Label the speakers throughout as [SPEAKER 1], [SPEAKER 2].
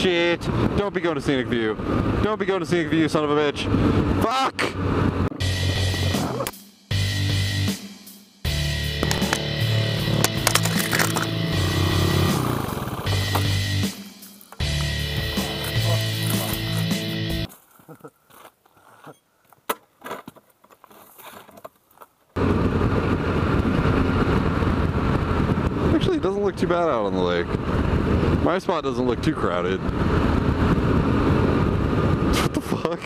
[SPEAKER 1] shit. Don't be going to Scenic View. Don't be going to Scenic View, son of a bitch. Fuck! Look too bad out on the lake. My spot doesn't look too crowded. What the fuck?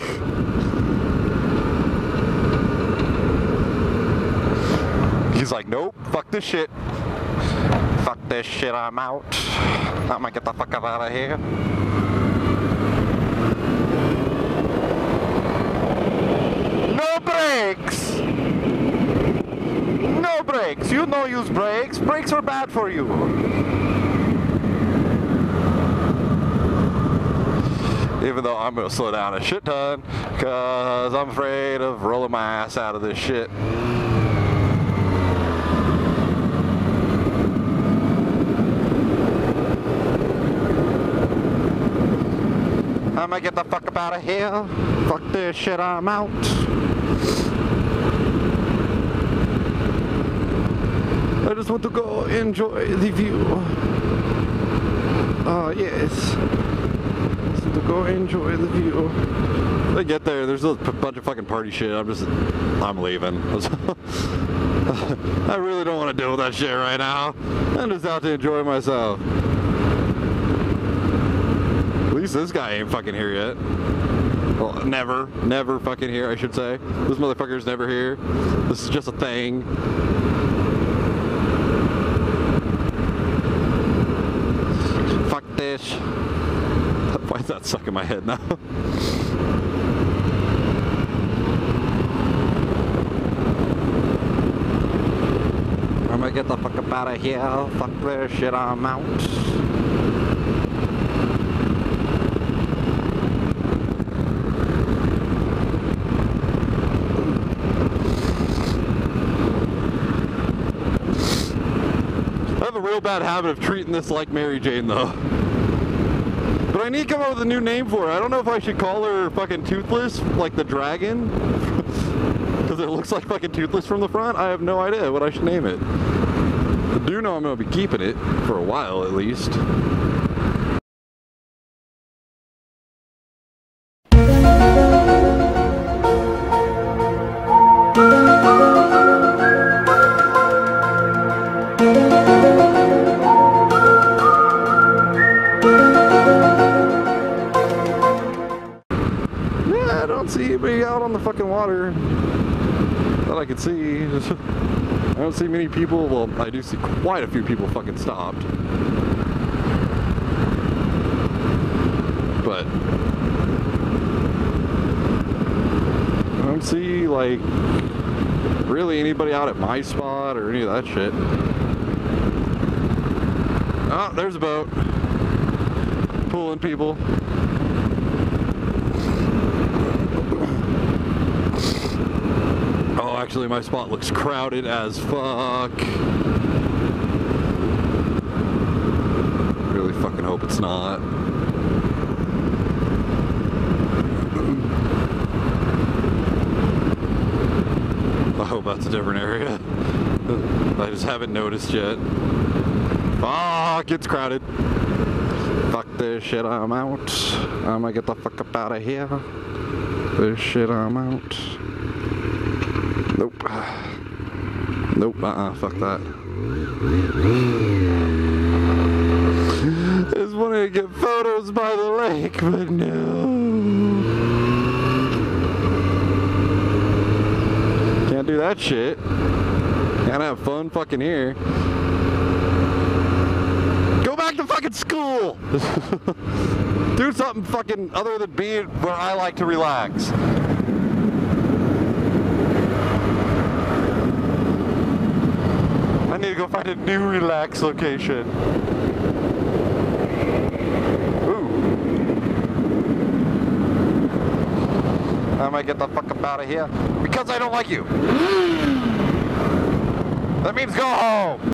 [SPEAKER 1] He's like, nope, fuck this shit. Fuck this shit, I'm out. I'm gonna get the fuck out of here. No brakes! No Use brakes. Brakes are bad for you. Even though I'm gonna slow down a shit ton, cause I'm afraid of rolling my ass out of this shit. I'm gonna get the fuck up out of here. Fuck this shit, I'm out. Just want to go enjoy the view. Oh, yes. To go enjoy the view. I get there, there's a bunch of fucking party shit. I'm just, I'm leaving. I really don't want to deal with that shit right now. I'm just out to enjoy myself. At least this guy ain't fucking here yet. Well, never, never fucking here, I should say. This motherfucker's never here. This is just a thing. Fuck. Why is that stuck in my head now? I'm gonna get the fuck up out of here. Fuck this shit, I'm out. I have a real bad habit of treating this like Mary Jane though. But I need to come up with a new name for her. I don't know if I should call her fucking Toothless, like the dragon. Because it looks like fucking Toothless from the front. I have no idea what I should name it. I do know I'm going to be keeping it for a while at least. Out on the fucking water that I can see. I don't see many people. Well, I do see quite a few people fucking stopped. But I don't see like really anybody out at my spot or any of that shit. Oh, there's a boat. Pulling people. Actually, my spot looks crowded as fuck. Really fucking hope it's not. I hope that's a different area. I just haven't noticed yet. Fuck, it's crowded. Fuck this shit, I'm out. I'm gonna get the fuck up out of here. This shit, I'm out. Nope. Nope, uh-uh, fuck that. I Just wanted to get photos by the lake, but no. Can't do that shit. Can't have fun fucking here. Go back to fucking school! do something fucking other than being where I like to relax. I need to go find a new relax location. Ooh. I might get the fuck up out of here because I don't like you. That means go home.